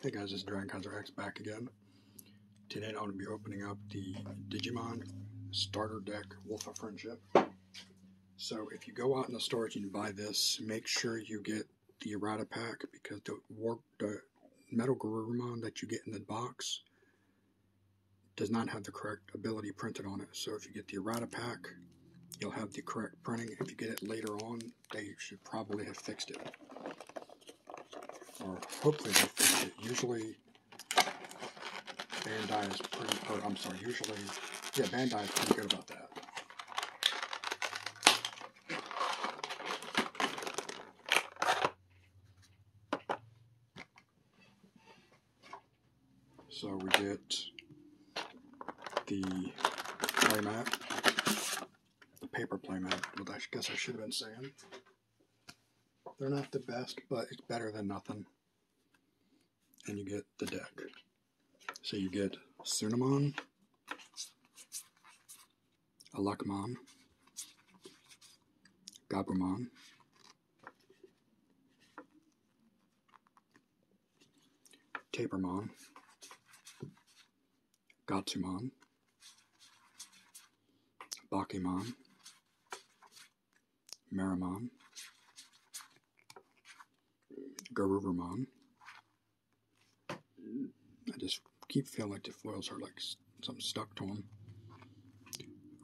Hey guys, this is Dragon Kaiser X back again. Today I'm going to be opening up the Digimon Starter Deck Wolf of Friendship. So if you go out in the stores and buy this, make sure you get the errata pack because the, the Metal Garurumon that you get in the box does not have the correct ability printed on it. So if you get the errata pack, you'll have the correct printing. If you get it later on, they should probably have fixed it or hopefully they fix it. Usually, Bandai is pretty, or I'm sorry, usually, yeah, Bandai is pretty good about that. So we get the playmat, the paper playmat, what I guess I should have been saying. They're not the best, but it's better than nothing. And you get the deck. So you get Tsunomon, Alakmon, Gabumon, Tapirmon, Gotsumon, Bakemon, Meramon, Garurumon. I just keep feeling like the foils are like something stuck to them.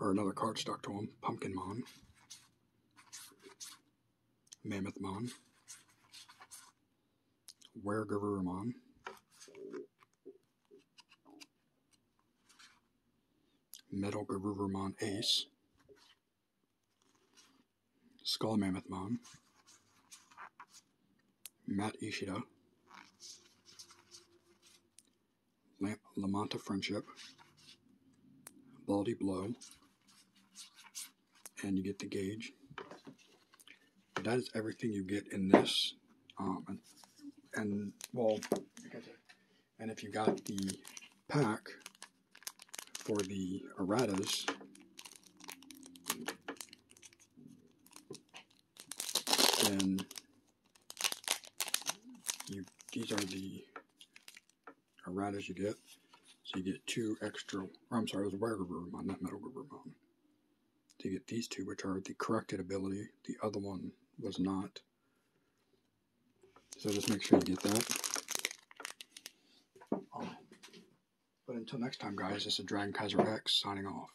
Or another card stuck to them. Pumpkin Mon. Mammoth Pumpkinmon. Mammothmon. Weregarurumon. Metal Garurumon Ace. Skull Mammoth Mammothmon. Matt Ishida, Lamanta Friendship, Baldy Blow, and you get the gauge. That is everything you get in this. Um, and, and, well, and if you got the pack for the erratas, then these are the erratas you get. So you get two extra, or I'm sorry, it was a on not Metal Garurumon. So you get these two, which are the corrected ability. The other one was not. So just make sure you get that. Um, but until next time, guys, this is Dragon Kaiser X signing off.